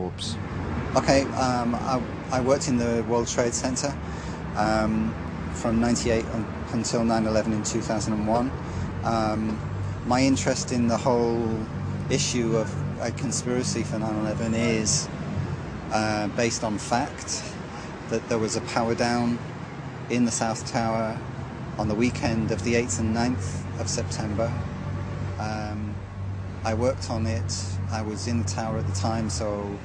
Forbes. Okay, um, I, I, worked in the World Trade Center um, from 98 until 9-11 in 2001. Um, my interest in the whole issue of a conspiracy for 9-11 is uh, based on fact that there was a power down in the South Tower on the weekend of the 8th and 9th of September. Um, I worked on it. I was in the tower at the time, so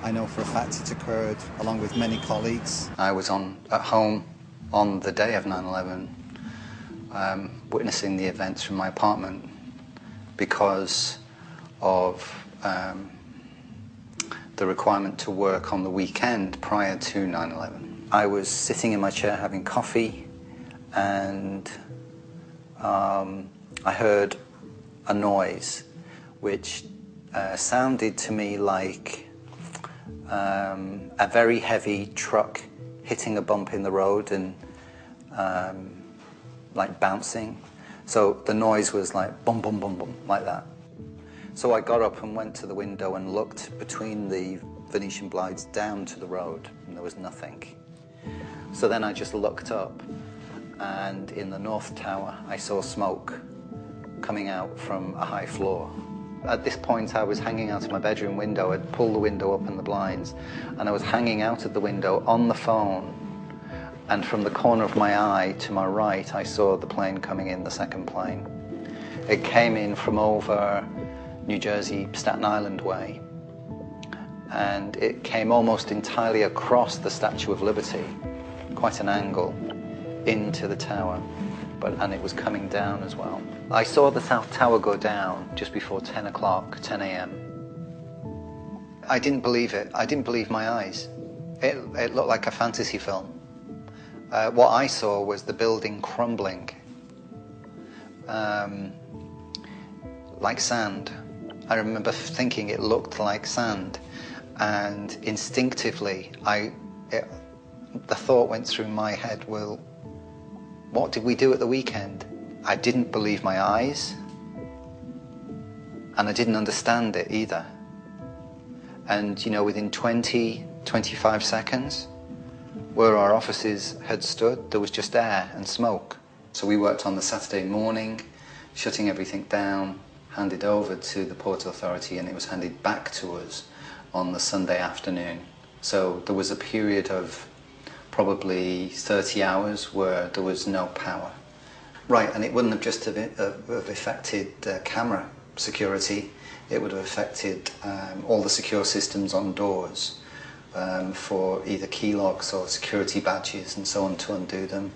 I know for a fact it occurred along with many colleagues. I was on at home on the day of 9/11, um, witnessing the events from my apartment because of um, the requirement to work on the weekend prior to 9/11. I was sitting in my chair having coffee, and um, I heard a noise which uh, sounded to me like um, a very heavy truck hitting a bump in the road and um, like bouncing. So the noise was like boom, boom, boom, boom, like that. So I got up and went to the window and looked between the Venetian blinds down to the road, and there was nothing. So then I just looked up, and in the North Tower, I saw smoke coming out from a high floor. At this point, I was hanging out of my bedroom window. I'd pulled the window up and the blinds, and I was hanging out of the window on the phone. And from the corner of my eye to my right, I saw the plane coming in, the second plane. It came in from over New Jersey, Staten Island way, and it came almost entirely across the Statue of Liberty, quite an angle, into the tower but, and it was coming down as well. I saw the South Tower go down just before 10 o'clock, 10 a.m. I didn't believe it. I didn't believe my eyes. It, it looked like a fantasy film. Uh, what I saw was the building crumbling um, like sand. I remember thinking it looked like sand, and instinctively, I, it, the thought went through my head, well, what did we do at the weekend? I didn't believe my eyes, and I didn't understand it either. And, you know, within 20, 25 seconds, where our offices had stood, there was just air and smoke. So we worked on the Saturday morning, shutting everything down, handed over to the Port Authority, and it was handed back to us on the Sunday afternoon. So there was a period of probably 30 hours where there was no power. Right, and it wouldn't have just have, have affected uh, camera security, it would have affected um, all the secure systems on doors um, for either key locks or security badges and so on to undo them.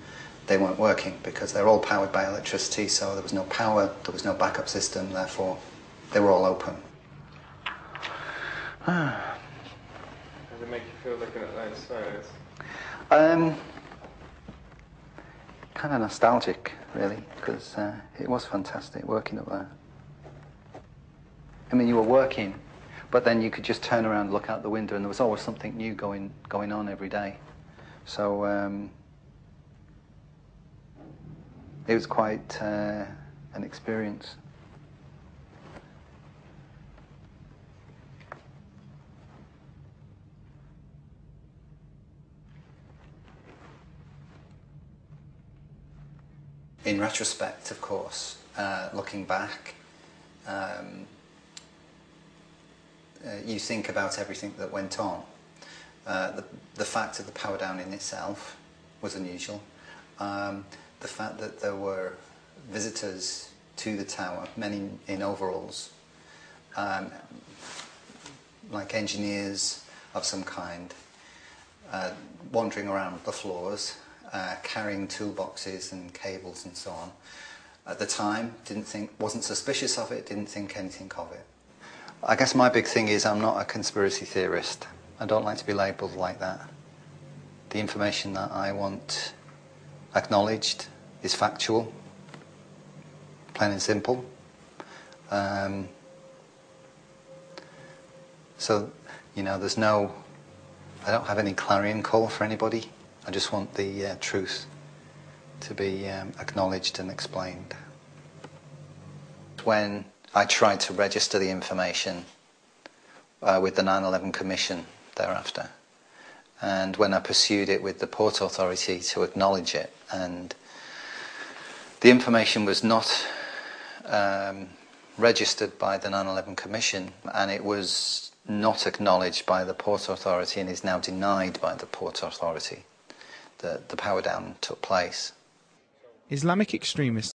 They weren't working because they're all powered by electricity, so there was no power, there was no backup system, therefore they were all open. How does it make you feel looking at those photos? Um, kind of nostalgic, really, because uh, it was fantastic working up there. I mean, you were working, but then you could just turn around look out the window, and there was always something new going going on every day. So um, it was quite uh, an experience. In retrospect, of course, uh, looking back, um, uh, you think about everything that went on. Uh, the, the fact of the power down in itself was unusual. Um, the fact that there were visitors to the tower, many in overalls, um, like engineers of some kind, uh, wandering around the floors, uh, carrying toolboxes and cables and so on. At the time, didn't think, wasn't suspicious of it, didn't think anything of it. I guess my big thing is I'm not a conspiracy theorist. I don't like to be labelled like that. The information that I want acknowledged is factual, plain and simple. Um, so, you know, there's no, I don't have any clarion call for anybody. I just want the uh, truth to be um, acknowledged and explained. When I tried to register the information uh, with the 9 11 Commission thereafter. And when I pursued it with the Port Authority to acknowledge it, and the information was not um, registered by the 9 11 Commission, and it was not acknowledged by the Port Authority and is now denied by the Port Authority. The, the power down took place. Islamic extremists